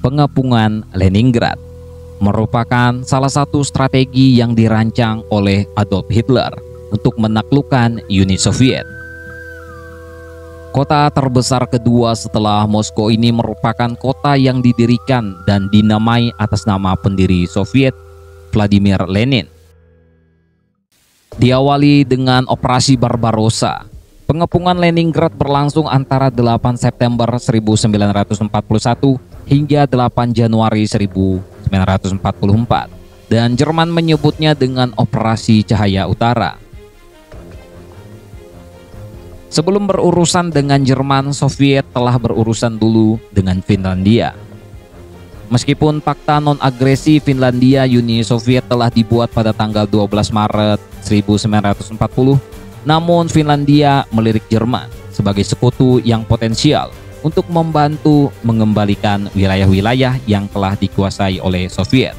pengepungan Leningrad merupakan salah satu strategi yang dirancang oleh Adolf Hitler untuk menaklukkan Uni Soviet. Kota terbesar kedua setelah Moskow ini merupakan kota yang didirikan dan dinamai atas nama pendiri Soviet Vladimir Lenin. Diawali dengan Operasi Barbarossa, pengepungan Leningrad berlangsung antara 8 September 1941 hingga 8 Januari 1944 dan Jerman menyebutnya dengan Operasi Cahaya Utara. Sebelum berurusan dengan Jerman, Soviet telah berurusan dulu dengan Finlandia. Meskipun fakta non-agresi Finlandia Uni Soviet telah dibuat pada tanggal 12 Maret 1940, namun Finlandia melirik Jerman sebagai sekutu yang potensial untuk membantu mengembalikan wilayah-wilayah yang telah dikuasai oleh Soviet.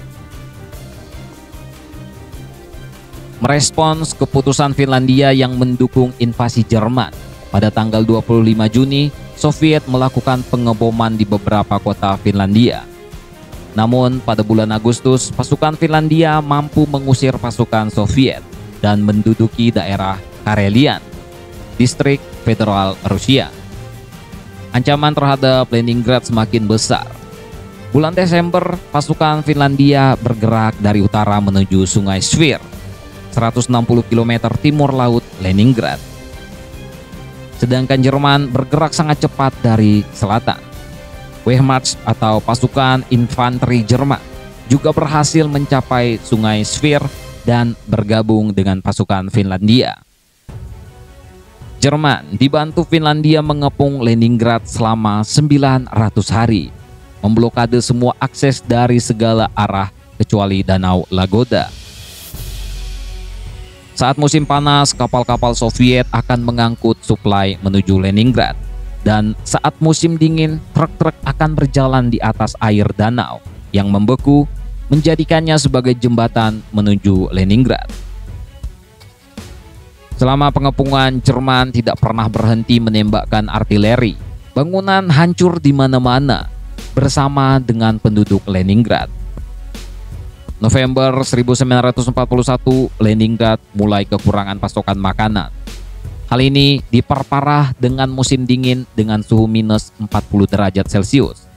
Merespons keputusan Finlandia yang mendukung invasi Jerman, pada tanggal 25 Juni, Soviet melakukan pengeboman di beberapa kota Finlandia namun pada bulan Agustus, pasukan Finlandia mampu mengusir pasukan Soviet dan menduduki daerah Karelian, distrik federal Rusia. Ancaman terhadap Leningrad semakin besar. Bulan Desember, pasukan Finlandia bergerak dari utara menuju Sungai Svir, 160 km timur laut Leningrad. Sedangkan Jerman bergerak sangat cepat dari selatan. Wehrmacht atau pasukan infanteri Jerman juga berhasil mencapai sungai Svir dan bergabung dengan pasukan Finlandia. Jerman dibantu Finlandia mengepung Leningrad selama 900 hari, memblokade semua akses dari segala arah kecuali Danau Lagoda. Saat musim panas, kapal-kapal Soviet akan mengangkut suplai menuju Leningrad dan saat musim dingin, truk-truk akan berjalan di atas air danau yang membeku, menjadikannya sebagai jembatan menuju Leningrad. Selama pengepungan, Jerman tidak pernah berhenti menembakkan artileri. Bangunan hancur di mana-mana bersama dengan penduduk Leningrad. November 1941, Leningrad mulai kekurangan pasokan makanan Hal ini diperparah dengan musim dingin dengan suhu minus 40 derajat Celcius.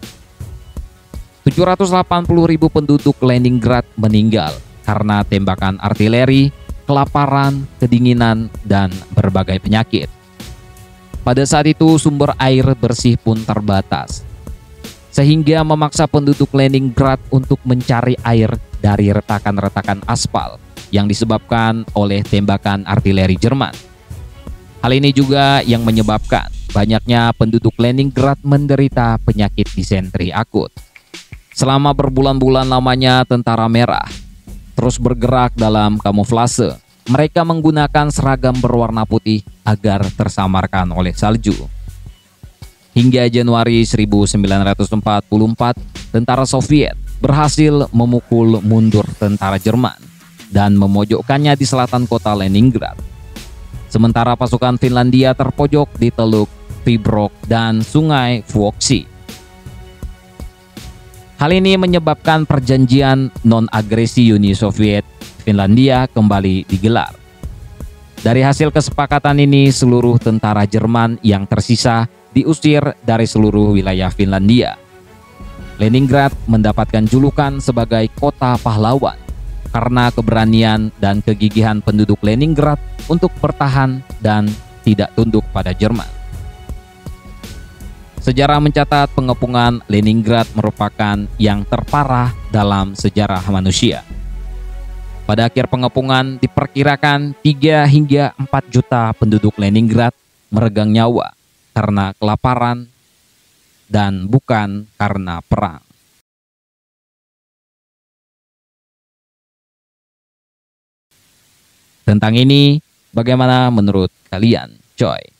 780 ribu penduduk Leningrad meninggal karena tembakan artileri, kelaparan, kedinginan, dan berbagai penyakit. Pada saat itu sumber air bersih pun terbatas, sehingga memaksa penduduk Leningrad untuk mencari air dari retakan-retakan aspal yang disebabkan oleh tembakan artileri Jerman. Hal ini juga yang menyebabkan banyaknya penduduk Leningrad menderita penyakit disentri akut. Selama berbulan-bulan lamanya tentara merah terus bergerak dalam kamuflase. Mereka menggunakan seragam berwarna putih agar tersamarkan oleh salju. Hingga Januari 1944, tentara Soviet berhasil memukul mundur tentara Jerman dan memojokkannya di selatan kota Leningrad Sementara pasukan Finlandia terpojok di Teluk Vibrok dan Sungai Vuoksi. Hal ini menyebabkan perjanjian non-agresi Uni Soviet Finlandia kembali digelar. Dari hasil kesepakatan ini, seluruh tentara Jerman yang tersisa diusir dari seluruh wilayah Finlandia. Leningrad mendapatkan julukan sebagai kota pahlawan karena keberanian dan kegigihan penduduk Leningrad untuk bertahan dan tidak tunduk pada Jerman. Sejarah mencatat pengepungan Leningrad merupakan yang terparah dalam sejarah manusia. Pada akhir pengepungan diperkirakan 3 hingga 4 juta penduduk Leningrad meregang nyawa karena kelaparan dan bukan karena perang. Tentang ini, bagaimana menurut kalian, coy?